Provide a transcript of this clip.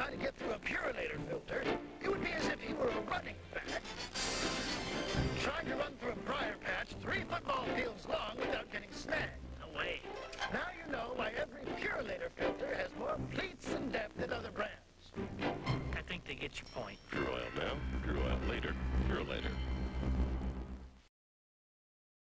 trying to get through a Purolator filter, it would be as if he were a running back. Trying to run through a briar patch three football fields long